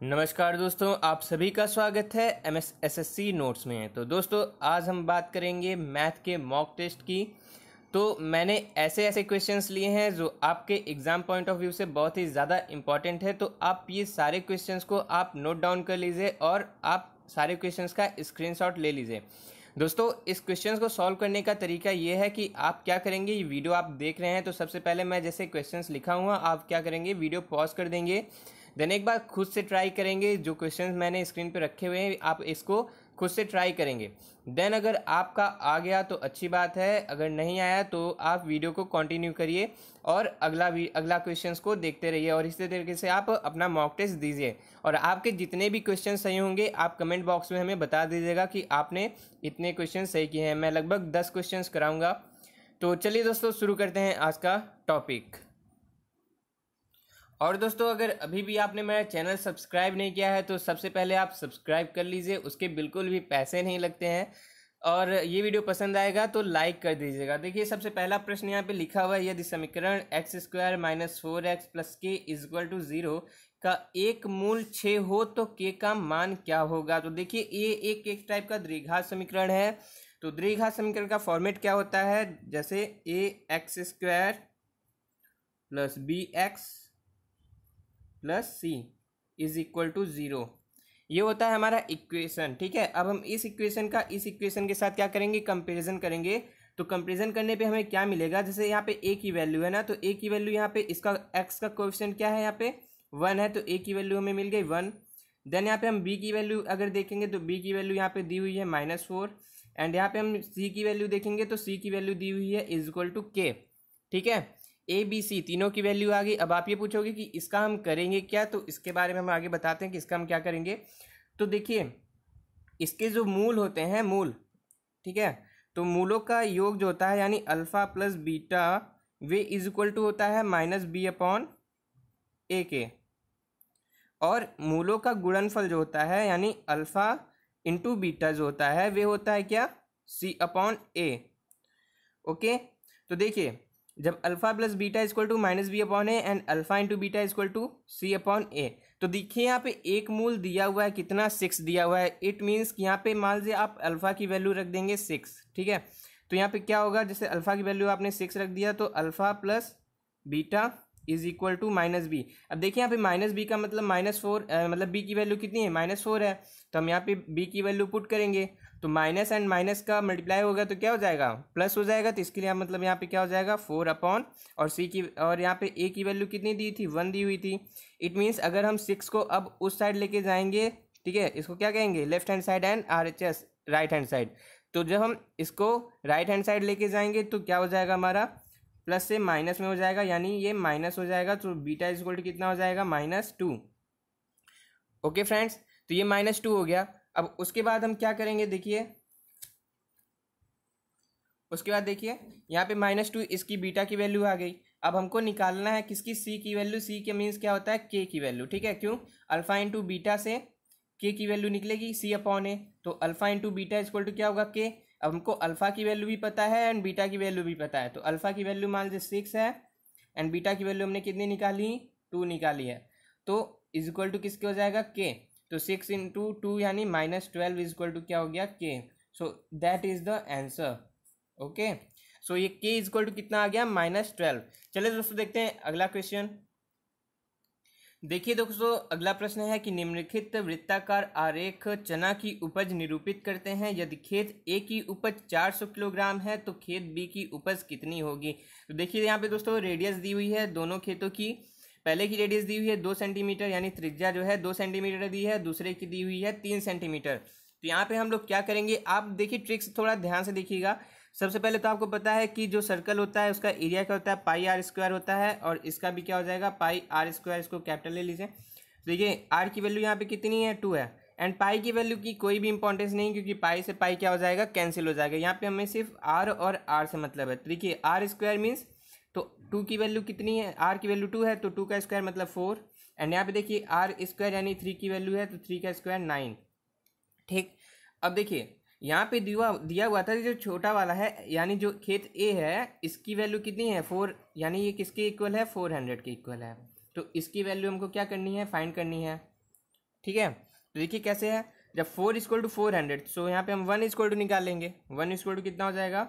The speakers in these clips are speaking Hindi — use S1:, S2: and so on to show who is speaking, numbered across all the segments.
S1: नमस्कार दोस्तों, आप सभी का स्वागत है M S S S C notes में। तो दोस्तों, आज हम बात करेंगे मैथ के मॉक टेस्ट की। तो मैंने ऐसे ऐसे क्वेश्चंस लिए हैं जो आपके एग्ज़ाम पॉइंट ऑफ़ व्यू से बहुत ही ज़्यादा इंपॉर्टेंट है। तो आप ये सारे क्वेश्चंस को आप नोट डाउन कर लीजिए और आप सारे क्वेश्चंस का स्क्रीनशॉट ले लीजिए। दोस्तों, इस क्वेश्चंस को सॉल्व करने का तरीका ये है कि आप क्या करेंगे, ये वीडियो आप देख रहे हैं तो सबसे पहले मैं जैसे क्वेश्चंस लिखा हुआ, आप क्या करेंगे वीडियो पॉज कर देंगे। देन एक बार खुद से ट्राई करेंगे, जो क्वेश्चन मैंने स्क्रीन पर रखे हुए हैं, आप इसको खुद से ट्राई करेंगे। देन अगर आपका आ गया तो अच्छी बात है, अगर नहीं आया तो आप वीडियो को कंटिन्यू करिए और अगला अगला क्वेश्चंस को देखते रहिए और इसी तरीके से आप अपना मॉक टेस्ट दीजिए। और आपके जितने भी क्वेश्चन सही होंगे, आप कमेंट बॉक्स में हमें बता दीजिएगा कि आपने इतने क्वेश्चन सही किए हैं। मैं लगभग दस क्वेश्चन कराऊँगा। तो चलिए दोस्तों, शुरू करते हैं आज का टॉपिक और दोस्तों, अगर अभी भी आपने मेरा चैनल सब्सक्राइब नहीं किया है तो सबसे पहले आप सब्सक्राइब कर लीजिए, उसके बिल्कुल भी पैसे नहीं लगते हैं। और ये वीडियो पसंद आएगा तो लाइक कर दीजिएगा। देखिए, सबसे पहला प्रश्न यहाँ पे लिखा हुआ है, यदि समीकरण X square minus four X plus K is equal to zero का एक मूल छ हो तो के का मान क्या होगा? तो देखिए, ये एक एक टाइप का द्विघात समीकरण है। तो द्विघात समीकरण का फॉर्मेट क्या होता है? जैसे A X square plus B X plus C is equal to zero. ये होता है हमारा इक्वेशन, ठीक है? अब हम इस इक्वेशन का, इस इक्वेशन के साथ क्या करेंगे? कंपेरिजन करेंगे। तो कंपेरिजन करने पे हमें क्या मिलेगा? जैसे यहाँ पे ए की वैल्यू है ना तो ए की वैल्यू यहाँ पे, इसका एक्स का क्वेश्चन क्या है यहाँ पे? वन है तो ए की वैल्यू हमें मिल गई वन। देन यहाँ पे हम बी की वैल्यू अगर देखेंगे तो बी की वैल्यू यहाँ पे दी हुई है माइनस फोर। एंड यहाँ पे हम सी की वैल्यू देखेंगे तो सी की वैल्यू दी हुई है इज़ इक्वल टू के ठीक है? ए बी सी तीनों की वैल्यू आ गई। अब आप ये पूछोगे कि इसका हम करेंगे क्या? तो इसके बारे में हम आगे बताते हैं कि इसका हम क्या करेंगे। तो देखिए, इसके जो मूल होते हैं, मूल, ठीक है? तो मूलों का योग जो होता है, यानी अल्फ़ा प्लस बीटा, वे इज़ इक्वल टू होता है माइनस बी अपॉन ए के और मूलों का गुणनफल जो होता है, यानी अल्फ़ा इंटू बीटा जो होता है, वे होता है क्या? C upon A okay? तो देखिए जब alpha plus beta equal to minus B upon A and alpha into beta equal to C upon A. तो देखिए यहाँ पे एक मूल दिया हुआ है, कितना सिक्स दिया हुआ है। इट मीन्स कि यहाँ पे मान लीजिए आप अल्फ़ा की वैल्यू रख देंगे सिक्स, ठीक है? तो यहाँ पे क्या होगा, जैसे अल्फ़ा की वैल्यू आपने सिक्स रख दिया तो alpha plus beta is equal to minus B अब देखिए यहाँ पे माइनस बी का मतलब माइनस फोर मतलब बी की वैल्यू कितनी है? माइनस फोर है। तो हम यहाँ पे बी की वैल्यू पुट करेंगे। तो माइनस एंड माइनस का मल्टीप्लाई होगा तो क्या हो जाएगा? प्लस हो जाएगा तो इसके लिए मतलब यहाँ पे क्या हो जाएगा? फोर अपॉन और सी की, और यहाँ पे ए की वैल्यू कितनी दी थी? वन दी हुई थी। इट मीन्स अगर हम सिक्स को अब उस साइड लेके जाएँगे, ठीक है? इसको क्या कहेंगे? Left hand side and R H S right hand side तो जब हम इसको राइट हैंड साइड लेके जाएँगे तो क्या हो जाएगा हमारा? प्लस से माइनस में हो जाएगा, यानी ये माइनस हो जाएगा तो बीटा इज़ कितना हो जाएगा? माइनस टू ओके फ्रेंड्स तो ये माइनस टू हो गया। अब उसके बाद हम क्या करेंगे, देखिए। उसके बाद देखिए, यहाँ पे माइनस टू इसकी बीटा की वैल्यू आ गई। अब हमको निकालना है किसकी? सी की वैल्यू सी के मीन्स क्या होता है? के की वैल्यू ठीक है? क्यों? अल्फ़ा इंटू बीटा से के की वैल्यू निकलेगी सी अपॉन ए तो alpha into beta equal to क्या होगा? के अब हमको अल्फ़ा की वैल्यू भी पता है एंड बीटा की वैल्यू भी पता है। तो अल्फ़ा की वैल्यू मान लीजिए सिक्स है एंड बीटा की वैल्यू हमने कितनी निकाली? टू निकाली है। तो इज़ इक्वल टू किसके हो जाएगा? के तो सिक्स इंटू टू यानी minus twelve is equal to क्या हो गया? K. So that is the answer okay so ये के इज़ इक्वल टू कितना आ गया? Minus twelve. चलिए दोस्तों, देखते हैं अगला क्वेश्चन देखिए दोस्तों, अगला प्रश्न है कि निम्नलिखित वृत्ताकार आरेख चना की उपज निरूपित करते हैं। यदि खेत ए की उपज 400 किलोग्राम है तो खेत बी की उपज कितनी होगी? तो देखिए, यहाँ पे दोस्तों रेडियस दी हुई है दोनों खेतों की। पहले की रेडियस दी हुई है दो सेंटीमीटर यानी त्रिज्या जो है दो सेंटीमीटर दी है, दूसरे की दी हुई है तीन सेंटीमीटर तो यहाँ पे हम लोग क्या करेंगे? आप देखिए ट्रिक्स थोड़ा ध्यान से देखिएगा। सबसे पहले तो आपको पता है कि जो सर्कल होता है, उसका एरिया क्या होता है? पाई आर स्क्वायर होता है, और इसका भी क्या हो जाएगा? पाई आर स्क्वायर इसको कैपिटल ले लीजिए। देखिए आर की वैल्यू यहाँ पे कितनी है? टू है। एंड पाई की वैल्यू की कोई भी इंपॉर्टेंस नहीं, क्योंकि पाई से पाई क्या हो जाएगा? कैंसिल हो जाएगा। यहाँ पे हमें सिर्फ़ आर और आर से मतलब है। तो देखिए आर स्क्वायर मीन्स तो टू की वैल्यू कितनी है? आर की वैल्यू टू है तो टू का स्क्वायर मतलब फोर एंड यहाँ पे देखिए आर स्क्वायर यानी थ्री की वैल्यू है तो थ्री का स्क्वायर नाइन ठीक? अब देखिए, यहाँ पे दिया दिया हुआ था जो छोटा वाला है, यानी जो खेत ए है, इसकी वैल्यू कितनी है? फोर यानी ये किसके इक्वल है? फोर हंड्रेड के इक्वल है. तो इसकी वैल्यू हमको क्या करनी है? फाइंड करनी है. ठीक है? तो देखिए कैसे है? जब four equal to four hundred so यहाँ पे हम वन इक्वल टू निकालेंगे वन इक्वल टू कितना हो जाएगा?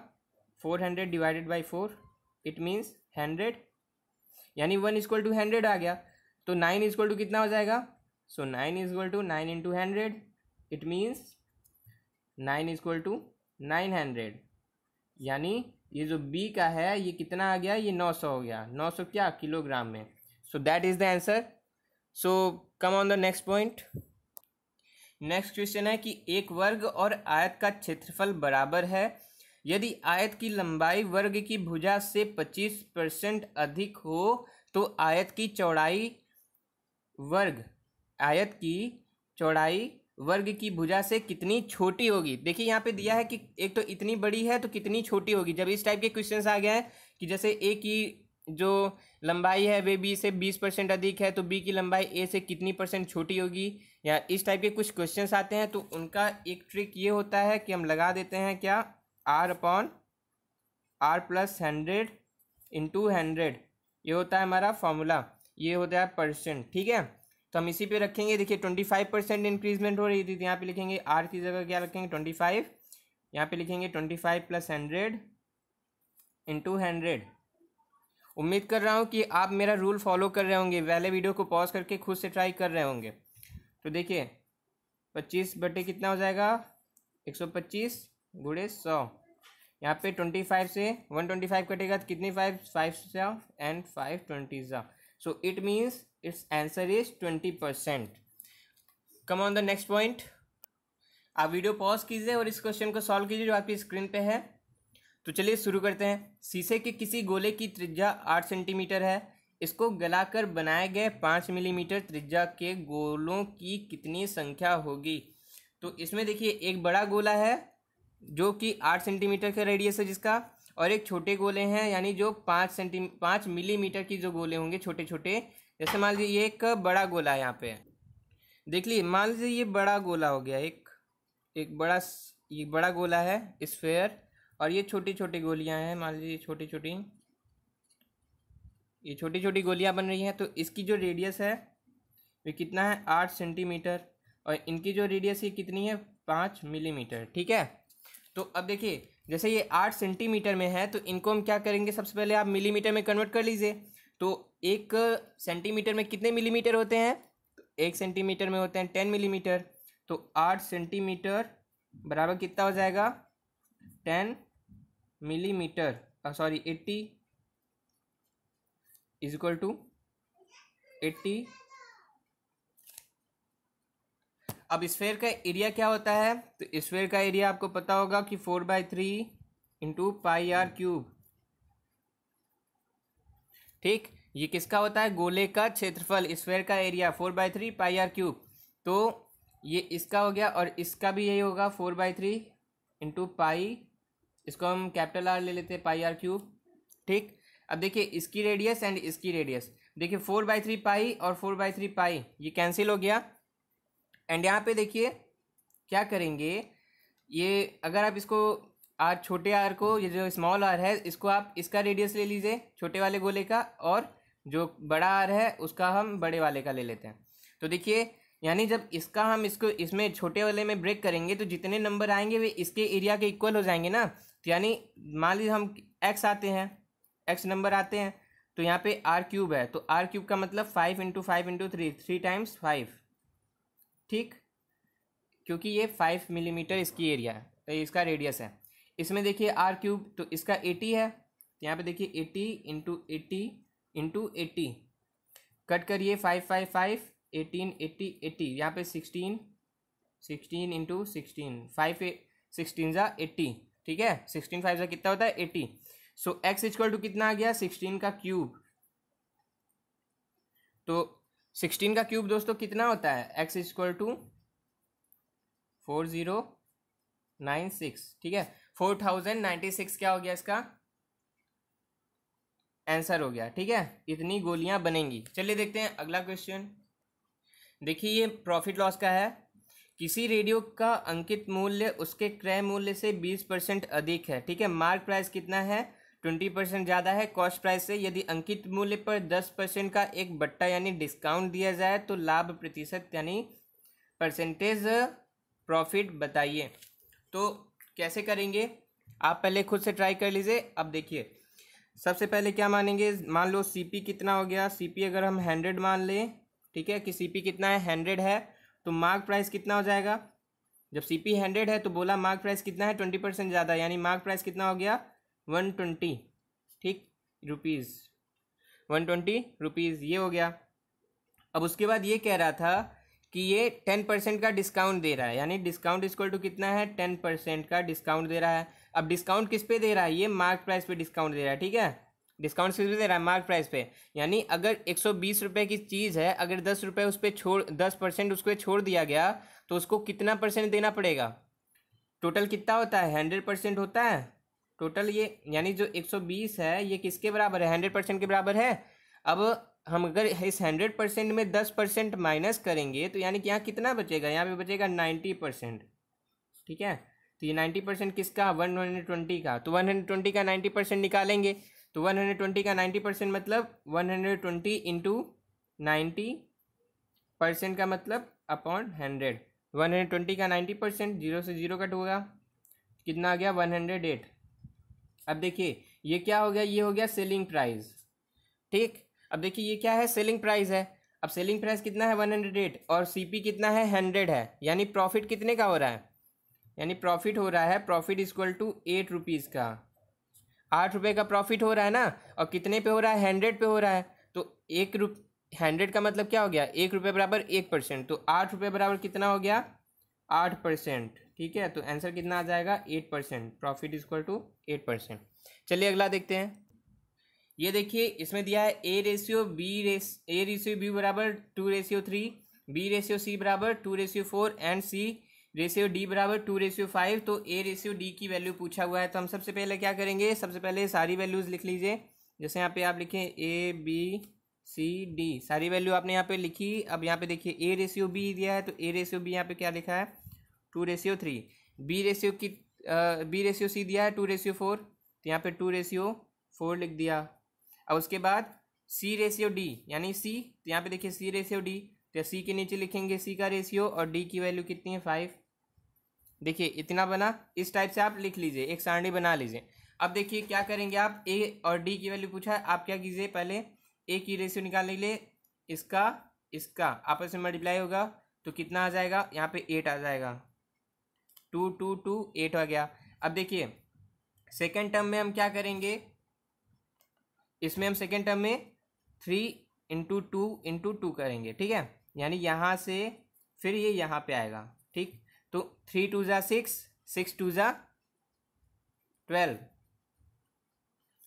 S1: Four hundred divided by four it means hundred? यानी वन इक्वल टू हंड्रेड आ गया। तो नाइन इक्वल टू कितना हो जाएगा? So nine equal to nine into hundred. It means nine equal to nine hundred. यानी ये जो बी का है, ये कितना आ गया? ये नौ सौ हो गया। नौ सौ क्या? किलोग्राम में। So that is the answer so come on the next point next question है कि एक वर्ग और आयत का क्षेत्रफल बराबर है यदि आयत की लंबाई वर्ग की भुजा से पच्चीस परसेंट अधिक हो तो आयत की चौड़ाई वर्ग, आयत की चौड़ाई वर्ग की भुजा से कितनी छोटी होगी? देखिए, यहाँ पे दिया है कि एक तो इतनी बड़ी है तो कितनी छोटी होगी? जब इस टाइप के क्वेश्चन आ गए हैं कि जैसे ए की जो लंबाई है, वे बी से बीस परसेंट अधिक है तो बी की लंबाई ए से कितनी परसेंट छोटी होगी? या इस टाइप के कुछ क्वेश्चंस आते हैं तो उनका एक ट्रिक ये होता है कि हम लगा देते हैं क्या? R upon R plus hundred into hundred ये होता है हमारा फॉर्मूला ये होता है परसेंट ठीक है? तो हम इसी पे रखेंगे. देखिए ट्वेंटी फाइव परसेंट इंक्रीजमेंट हो रही थी तो यहाँ पे लिखेंगे आर की जगह क्या रखेंगे? ट्वेंटी फाइव यहाँ पे लिखेंगे twenty five plus hundred into hundred उम्मीद कर रहा हूँ कि आप मेरा रूल फॉलो कर रहे होंगे. पहले वीडियो को पॉज करके खुद से ट्राई कर रहे होंगे. तो देखिए, पच्चीस बटे कितना हो जाएगा? एक सौ पच्चीस. गुड़े सौ। यहाँ पे ट्वेंटी फाइव से वन ट्वेंटी फाइव कटेगा तो कितनी फाइव फाइव सा एंड फाइव ट्वेंटी सा so it means it's answer is twenty percent come on the next point आप वीडियो पॉज कीजिए और इस क्वेश्चन को सॉल्व कीजिए जो आपकी स्क्रीन पे है। तो चलिए शुरू करते हैं। शीशे के किसी गोले की त्रिज्या आठ सेंटीमीटर है। इसको गलाकर बनाए गए पाँच मिलीमीटर त्रिज्या के गोलों की कितनी संख्या होगी? तो इसमें देखिए, एक बड़ा गोला है जो कि आठ सेंटीमीटर का रेडियस है जिसका, और एक छोटे गोले हैं, यानी जो पाँच सेंटी, पाँच मिलीमीटर की जो गोले होंगे छोटे छोटे जैसे मान लीजिए ये एक बड़ा गोला है यहाँ पे। देख लीजिए, मान लीजिए ये बड़ा गोला हो गया, एक एक बड़ा ये बड़ा गोला है स्फेयर और ये छोटी छोटी गोलियाँ हैं, मान लीजिए छोटी छोटी ये छोटी छोटी गोलियाँ बन रही हैं तो इसकी जो रेडियस है वो कितना है? आठ सेंटीमीटर, और इनकी जो रेडियस है कितनी है? पाँच मिलीमीटर ठीक है? तो अब देखिए, जैसे ये आठ सेंटीमीटर में है तो इनको हम क्या करेंगे? सबसे पहले आप मिलीमीटर में कन्वर्ट कर लीजिए। तो एक सेंटीमीटर में कितने मिलीमीटर होते हैं? तो एक सेंटीमीटर में होते हैं टेन मिलीमीटर तो आठ सेंटीमीटर बराबर कितना हो जाएगा? Ten millimetre sorry eighty is equal to eighty अब स्फेयर का एरिया क्या होता है? तो स्फेयर का एरिया आपको पता होगा कि four by three into pi R cube ठीक? ये किसका होता है? गोले का क्षेत्रफल स्फेयर का area four by three pi R cube तो ये इसका हो गया और इसका भी यही होगा four by three into pi इसको हम कैपिटल आर ले लेते हैं पाई आर क्यूब ठीक? अब देखिए, इसकी रेडियस एंड इसकी रेडियस देखिए फोर बाई थ्री पाई और फोर बाई थ्री पाई ये कैंसिल हो गया। एंड यहाँ पे देखिए, क्या करेंगे? ये अगर आप इसको आर छोटे आर को, ये जो स्मॉल आर है, इसको आप इसका रेडियस ले लीजिए, छोटे वाले गोले का, और जो बड़ा आर है, उसका हम बड़े वाले का ले लेते हैं। तो देखिए, यानी जब इसका हम इसको, इसमें छोटे वाले में ब्रेक करेंगे तो जितने नंबर आएँगे, वे इसके एरिया के इक्वल हो जाएँगे ना? तो यानी, मान लीजिए हम एक्स आते हैं एक्स नंबर आते हैं तो यहाँ पे आर क्यूब है तो आर क्यूब का मतलब five into five into three three times five ठीक? क्योंकि ये फाइव मिलीमीटर इसकी एरिया है इसका रेडियस है। इसमें देखिए आर क्यूब तो इसका एटी है। तो यहाँ पे देखिए eighty into eighty into eighty cut करिए five five five eighteen eighty eighty यहाँ पे sixteen sixteen into sixteen five sixteen ज़ा एट्टी ठीक है? सिक्सटीन फाइव ज़ा कितना होता है? Eighty so X equal to कितना आ गया? सिक्सटीन का क्यूब तो सिक्सटीन का क्यूब दोस्तों कितना होता है? X equal to four zero nine six ठीक है? फोर थाउज़ेंड नाइन्टी सिक्स क्या हो गया इसका? आंसर हो गया, ठीक है? इतनी गोलियाँ बनेंगी। चलिए देखते हैं अगला क्वेश्चन देखिए ये प्रॉफिट लॉस का है। किसी रेडियो का अंकित मूल्य उसके क्रय मूल्य से बीस परसेंट अधिक है, ठीक है? मार्क प्राइस कितना है? ट्वेंटी परसेंट ज़्यादा है कॉस्ट प्राइस से। यदि अंकित मूल्य पर दस परसेंट का एक बट्टा यानी डिस्काउंट दिया जाए तो लाभ प्रतिशत यानी परसेंटेज प्रॉफिट बताइए। तो कैसे करेंगे? आप पहले खुद से ट्राई कर लीजिए। अब देखिए, सबसे पहले क्या मानेंगे? मान लो सीपी कितना हो गया? सीपी अगर हम हंड्रेड मान लें, ठीक है? कि सीपी कितना है? हंड्रेड है तो मार्क प्राइस कितना हो जाएगा? जब सीपी हंड्रेड है तो बोला मार्क प्राइस कितना है? ट्वेंटी परसेंट ज़्यादा यानी मार्क प्राइस कितना हो गया? वन ट्वेंटी, ठीक रुपीज़ वन ट्वेंटी रुपीज़ ये हो गया। अब उसके बाद ये कह रहा था कि ये टेन परसेंट का डिस्काउंट दे रहा है, यानी डिस्काउंट इक्वल टू कितना है? टेन परसेंट का डिस्काउंट दे रहा है। अब डिस्काउंट किस पे दे रहा है? ये मार्क प्राइस पे डिस्काउंट दे रहा है, ठीक है? डिस्काउंट किस पे दे रहा है? मार्क प्राइस पे। यानी अगर एक सौ बीस रुपये की चीज़ है, अगर दस रुपये उस पर छोड़, दस परसेंट उस पर छोड़ दिया गया तो उसको कितना परसेंट देना पड़ेगा? टोटल कितना होता है? हंड्रेड परसेंट होता है। टोटल ये, यानी जो एक सौ बीस है, ये किसके बराबर है? हंड्रेड परसेंट के बराबर है। अब हम अगर इस हंड्रेड परसेंट में दस परसेंट माइनस करेंगे तो यानी कि यहाँ कितना बचेगा? यहाँ पे बचेगा नाइन्टी परसेंट। ठीक है? तो ये नाइन्टी परसेंट किसका? वन हंड्रेड ट्वेंटी का। तो वन हंड्रेड ट्वेंटी का नाइन्टी परसेंट निकालेंगे। तो वन हंड्रेड ट्वेंटी का नाइन्टी परसेंट मतलब one hundred twenty into ninety percent का मतलब upon hundred. One hundred twenty का नाइन्टी परसेंट, ज़ीरो से ज़ीरो कट होगा। कितना आ गया? One hundred eight. अब देखिए, ये क्या हो गया? ये हो गया सेलिंग प्राइस ठीक? अब देखिए, ये क्या है? सेलिंग प्राइस है। अब सेलिंग प्राइस कितना है? वन हंड्रेड एट और सीपी कितना है? हंड्रेड है। यानी प्रॉफिट कितने का हो रहा है? यानी प्रॉफिट हो रहा है profit equal to eight rupees का। आठ रुपये का प्रॉफिट हो रहा है ना? और कितने पे हो रहा है? हंड्रेड पे हो रहा है। तो एक रुप हंड्रेड का मतलब क्या हो गया? एक रुपये बराबर एक परसेंट तो आठ रुपये बराबर कितना हो गया? आठ परसेंट ठीक है? तो आंसर कितना आ जाएगा? Eight percent profit equal to eight percent चलिए अगला देखते हैं। ये देखिए, इसमें दिया है ए रेशियो बी रेस ए रेशियो बी बराबर two ratio three B ratio C बराबर two ratio four and C ratio D बराबर टू रेशियो फाइव तो ए रेशियो डी की वैल्यू पूछा हुआ है तो हम सबसे पहले क्या करेंगे? सबसे पहले सारी वैल्यूज़ लिख लीजिए। जैसे यहाँ पे आप लिखें ए बी सी डी सारी वैल्यू आपने यहाँ पे लिखी। अब यहाँ पे देखिए ए रेशियो बी दिया है तो ए रेशियो बी यहाँ पे क्या लिखा है? Two ratio three, B ratio की बी रेशियो सी दिया है, टू रेशियो फोर तो यहाँ पे टू रेशियो फोर लिख दिया। अब उसके बाद सी रेशियो डी, यानी सी तो यहाँ पे देखिए सी रेशियो डी तो सी के नीचे लिखेंगे सी का रेशियो और डी की वैल्यू कितनी है, फाइव। देखिए, इतना बना, इस टाइप से आप लिख लीजिए, एक सारणी बना लीजिए। अब देखिए, क्या करेंगे आप? ए और डी की वैल्यू पूछा आप क्या कीजिए पहले? ए की रेशियो निकालने के लिए इसका इसका, आपस में मल्टीप्लाई होगा तो कितना आ जाएगा? यहाँ पे एट आ जाएगा। टू टू टू एट आ गया। अब देखिए सेकेंड टर्म में हम क्या करेंगे? इसमें हम सेकेंड टर्म में three into two into two करेंगे, ठीक है? यानी यहाँ से फिर ये यहाँ पे आएगा, ठीक? तो थ्री टू ज़ा सिक्स सिक्स टू ज़ा ट्वेल्व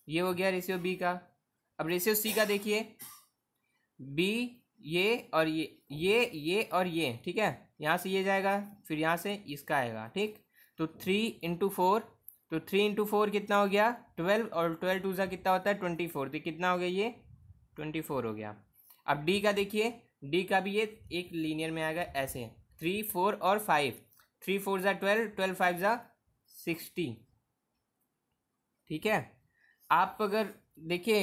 S1: ये हो गया रेशियो बी का। अब रेशियो सी का देखिए। बी ये और ये ये ये और ये, ठीक है? यहाँ से ये जाएगा, फिर यहाँ से इसका आएगा, ठीक? तो थ्री इंटू फोर तो थ्री इंटू फोर कितना हो गया? ट्वेल्व और ट्वेल्व टू ज़ा कितना होता है? ट्वेंटी फोर तो कितना हो गया ये? ट्वेंटी फोर हो गया। अब डी का देखिए डी का भी ये एक लीनियर में आएगा, ऐसे। थ्री फोर और फाइव थ्री फोर ज़ा ट्वेल्व ट्वेल्व फाइव ज़ा सिक्सटी ठीक है? आप अगर देखिए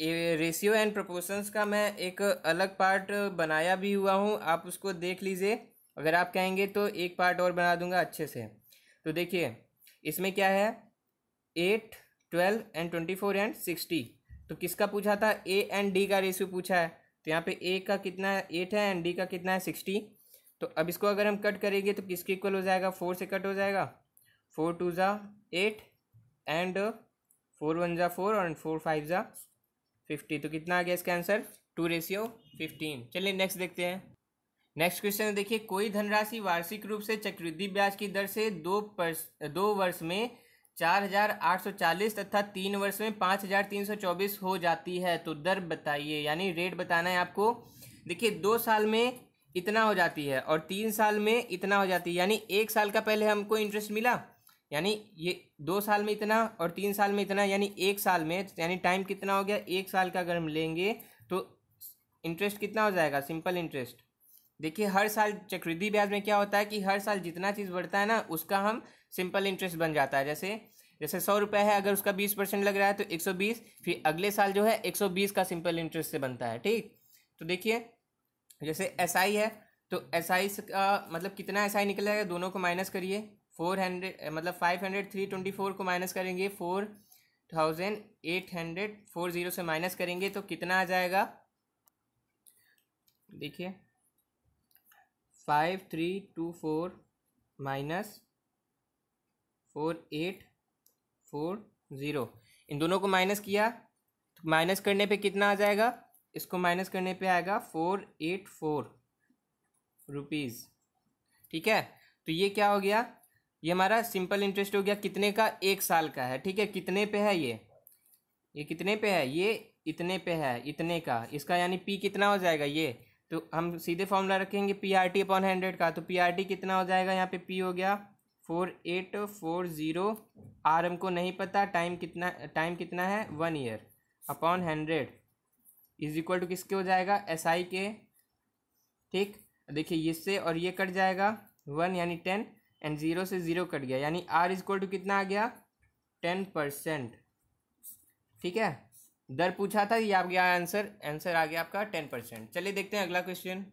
S1: रेशियो एंड प्रोपोर्शंस का मैं एक अलग पार्ट बनाया भी हुआ हूँ। आप उसको देख लीजिए। अगर आप कहेंगे तो एक पार्ट और बना दूँगा अच्छे से। तो देखिए, इसमें क्या है? Eight twelve and twenty four and sixty तो किसका पूछा था? ए एंड डी का रेशियो पूछा है। तो यहाँ पे ए का कितना है? एट है एंड डी का कितना है? सिक्सटी तो अब इसको अगर हम कट करेंगे तो किसके इक्वल हो जाएगा? फोर से कट हो जाएगा। फोर टू ज़ा एट एंड फोर वन ज़ा फोर और फोर फाइव ज़ा फिफ्टी। तो कितना आ गया इसका आंसर? Two ratio fifteen. चलिए नेक्स्ट देखते हैं। नेक्स्ट क्वेश्चन देखिए, कोई धनराशि वार्षिक रूप से चक्रवृद्धि ब्याज की दर से दो पर्स, दो वर्ष में चार हज़ार आठ सौ चालीस तथा तीन वर्ष में पाँच हज़ार तीन सौ चौबीस हो जाती है? तो दर बताइए, यानी रेट बताना है आपको। देखिए, दो साल में इतना हो जाती है और तीन साल में इतना हो जाती है। यानी एक साल का पहले हमको इंटरेस्ट मिला? यानी ये दो साल में इतना और तीन साल में इतना, यानी एक साल में, यानी टाइम कितना हो गया? एक साल का अगर हम लेंगे तो इंटरेस्ट कितना हो जाएगा? सिंपल इंटरेस्ट देखिए, हर साल चक्रवृद्धि ब्याज में क्या होता है कि हर साल जितना चीज़ बढ़ता है ना, उसका हम सिंपल इंटरेस्ट बन जाता है। जैसे जैसे सौ रुपये है, अगर उसका बीस परसेंट लग रहा है तो एक सौ बीस, फिर अगले साल जो है, एक सौ बीस का सिंपल इंटरेस्ट से बनता है, ठीक? तो देखिए, जैसे एस आई है तो एस आई का मतलब कितना एस निकल जाएगा दोनों को माइनस करिए। फोर हंड्रेड मतलब five hundred, three twenty four को माइनस करेंगे, four thousand eight hundred, four zero से माइनस करेंगे तो कितना आ जाएगा? देखिए, five three two four minus four eight four zero. इन दोनों को माइनस किया तो माइनस करने पे कितना आ जाएगा? इसको माइनस करने पे आएगा फोर एट फोर रुपीज़। ठीक है? तो ये क्या हो गया? ये हमारा सिंपल इंटरेस्ट हो गया। कितने का? एक साल का है, ठीक है? कितने पे है ये? ये कितने पे है? ये इतने पे है, इतने का। इसका यानी पी कितना हो जाएगा ये? तो हम सीधे फॉर्मूला रखेंगे P R T upon hundred का। तो पी आर टी कितना हो जाएगा? यहाँ पे पी हो गया four eight four zero R हमको नहीं पता। टाइम कितना टाइम कितना है? One year upon hundred is equal to किसके हो जाएगा? एस आई के। ठीक? देखिए, इससे और ये कट जाएगा। वन यानी टेन एंड ज़ीरो से ज़ीरो कट गया, यानी आर इज़ टू कितना आ गया? Ten percent. ठीक है? दर पूछा था ये आ गया आंसर आंसर आ गया आपका टेन परसेंट। चलिए देखते हैं अगला क्वेश्चन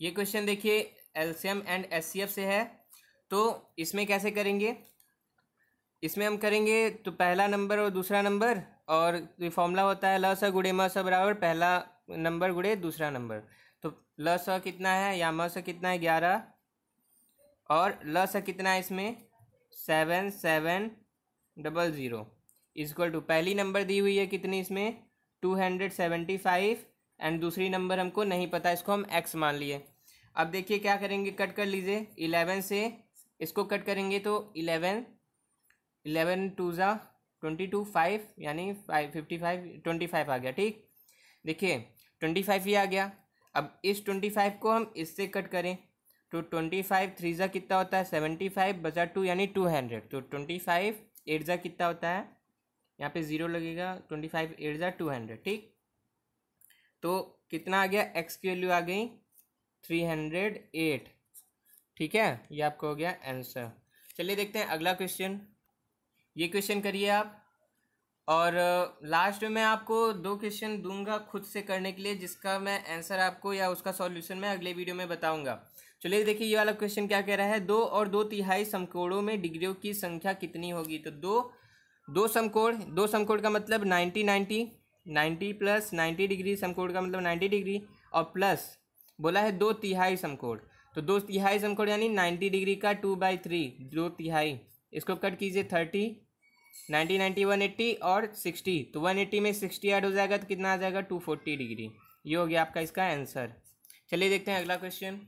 S1: ये क्वेश्चन देखिए, एलसीएम एंड एस से है। तो इसमें कैसे करेंगे? इसमें हम करेंगे तो पहला नंबर और दूसरा नंबर, और ये फॉर्मूला होता है, ल, स गुड़े म, स, बराबर। पहला नंबर गुड़े दूसरा नंबर। तो ल, स कितना है? या म कितना है? ग्यारह। और ल स कितना है इसमें? Seven seven, double zero. Is equal to पहली नंबर दी हुई है कितनी इसमें? Two hundred seventy five. And दूसरी नंबर हमको नहीं पता, इसको हम एक्स मान लिए। अब देखिए क्या करेंगे, कट कर लीजिए। इलेवन से इसको कट करेंगे तो इलेवन इलेवन टू ज़ा ट्वेंटी टू फाइव, यानी five, fifty five, twenty five आ गया, ठीक? देखिए, ट्वेंटी फाइव ही आ गया। अब इस ट्वेंटी फाइव को हम इससे कट करें। तो ट्वेंटी फाइव थ्री ज़ा कितना होता है? सेवेंटी फाइव बजा टू यानी टू हंड्रेड तो ट्वेंटी फाइव एट ज़ा कितना होता है? यहाँ पे ज़ीरो लगेगा ट्वेंटी फाइव एट ज़ा टू हंड्रेड ठीक? तो कितना आ गया? एक्स की वैल्यू आ गई थ्री हंड्रेड एट ठीक है? ये आपका हो गया आंसर चलिए देखते हैं अगला क्वेश्चन ये क्वेश्चन करिए आप. और लास्ट में मैं आपको दो क्वेश्चन दूँगा खुद से करने के लिए, जिसका मैं आंसर आपको या उसका सॉल्यूशन मैं अगले वीडियो में बताऊँगा. चलिए देखिए, ये वाला क्वेश्चन क्या कह रहा है? दो और दो तिहाई समकोणों में डिग्रियों की संख्या कितनी होगी? तो दो दो समकोण दो समकोण का मतलब ninety ninety ninety plus ninety degree समकोण का मतलब नाइन्टी डिग्री, और प्लस बोला है दो तिहाई समकोण। तो दो तिहाई समकोण यानी नाइन्टी डिग्री का टू बाई थ्री दो तिहाई। इसको कट कीजिए thirty, ninety ninety one eighty और सिक्सटी। तो वन एट्टी में सिक्सटी ऐड हो जाएगा तो कितना आ जाएगा? Two forty degree. ये हो गया आपका इसका आंसर चलिए देखते हैं अगला क्वेश्चन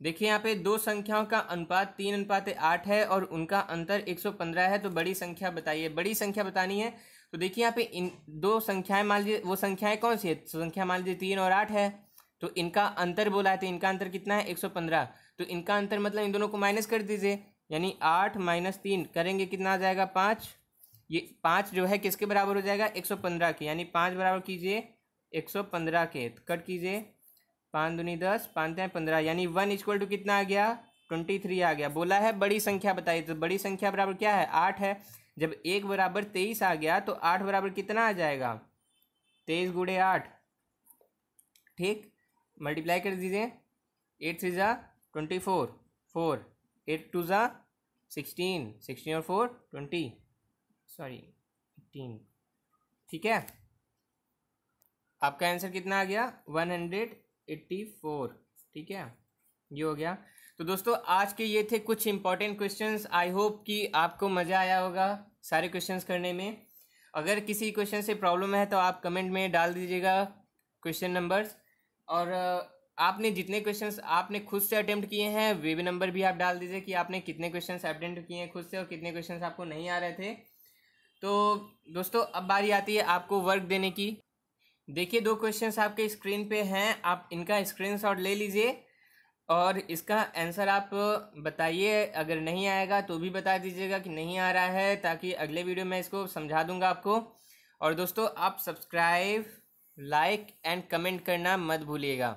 S1: देखिए, यहाँ पे दो संख्याओं का अनुपात तीन अनुपात आठ है और उनका अंतर एक सौ पंद्रह है तो बड़ी संख्या बताइए। बड़ी संख्या बतानी है तो देखिए, यहाँ पे इन दो संख्याएँ मान लीजिए, वो संख्याएँ कौन सी है? संख्या मान लीजिए तीन और आठ है तो इनका अंतर बोला है तो इनका अंतर कितना है? एक सौ पंद्रह। तो इनका अंतर मतलब इन दोनों को माइनस कर दीजिए, यानी आठ माइनस तीन, करेंगे कितना आ जाएगा? पाँच। ये पाँच जो है, किसके बराबर हो जाएगा? एक सौ पंद्रह के, यानी पाँच बराबर कीजिए एक सौ पंद्रह के कट कीजिए। पाँच दुनी दस, पाँच पंद्रह, यानी वन इक्वल टू कितना आ गया? ट्वेंटी थ्री आ गया। बोला है बड़ी संख्या बताइए तो बड़ी संख्या बराबर क्या है? आठ है। जब एक बराबर तेईस आ गया तो आठ बराबर कितना आ जाएगा? तेईस गुड़े आठ। ठीक? मल्टीप्लाई कर दीजिए। एट थ्री ज़ा, twenty four. Four. Eight two ज़ा, सिक्सटीन। सिक्सटीन और फोर, ट्वेंटी। Sorry, eighteen. ठीक है? आपका आंसर कितना आ गया? वन हंड्रेड एट्टी फोर, ठीक है? ये हो गया। तो दोस्तों, आज के ये थे कुछ इंपॉर्टेंट क्वेश्चंस आई होप कि आपको मज़ा आया होगा सारे क्वेश्चंस करने में। अगर किसी क्वेश्चन से प्रॉब्लम है तो आप कमेंट में डाल दीजिएगा क्वेश्चन नंबर्स और आपने जितने क्वेश्चंस आपने खुद से अटेम्प्ट किए हैं, वे भी नंबर भी आप डाल दीजिए कि आपने कितने क्वेश्चंस अटेम्प्ट किए हैं खुद से और कितने क्वेश्चंस आपको नहीं आ रहे थे। तो दोस्तों, अब बारी आती है आपको वर्क देने की। देखिए, दो क्वेश्चंस आपके स्क्रीन पे हैं। आप इनका स्क्रीनशॉट ले लीजिए और इसका आंसर आप बताइए। अगर नहीं आएगा तो भी बता दीजिएगा कि नहीं आ रहा है, ताकि अगले वीडियो में इसको समझा दूँगा आपको। और दोस्तों, आप सब्सक्राइब लाइक एंड कमेंट करना मत भूलिएगा।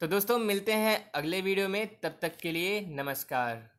S1: तो दोस्तों, मिलते हैं अगले वीडियो में। तब तक के लिए नमस्कार।